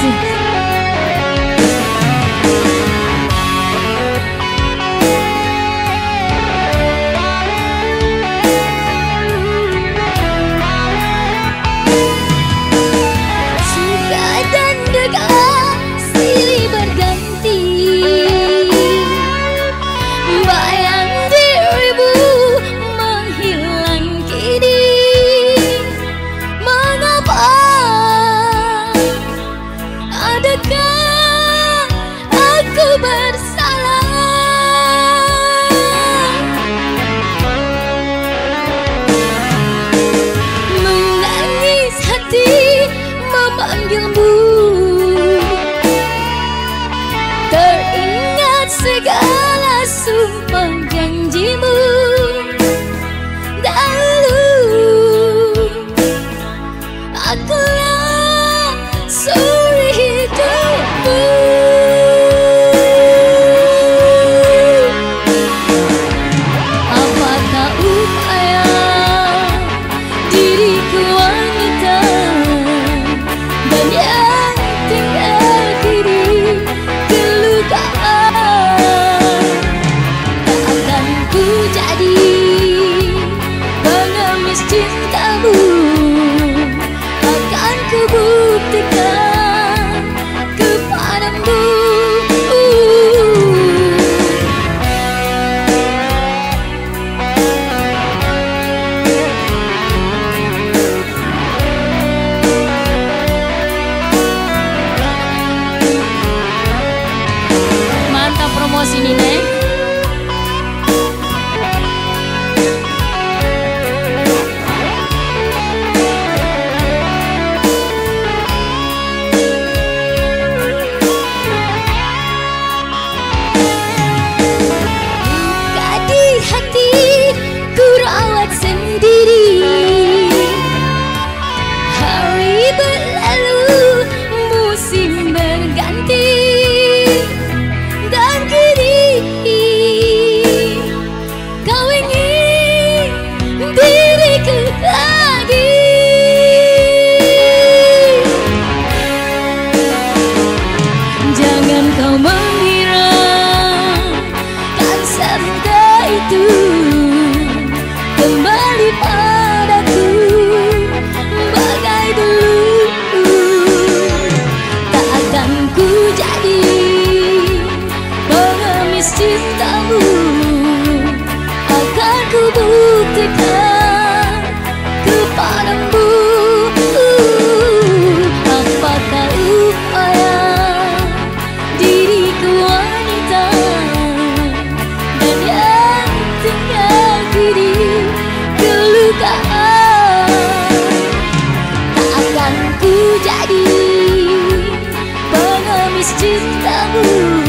次。星にね。you.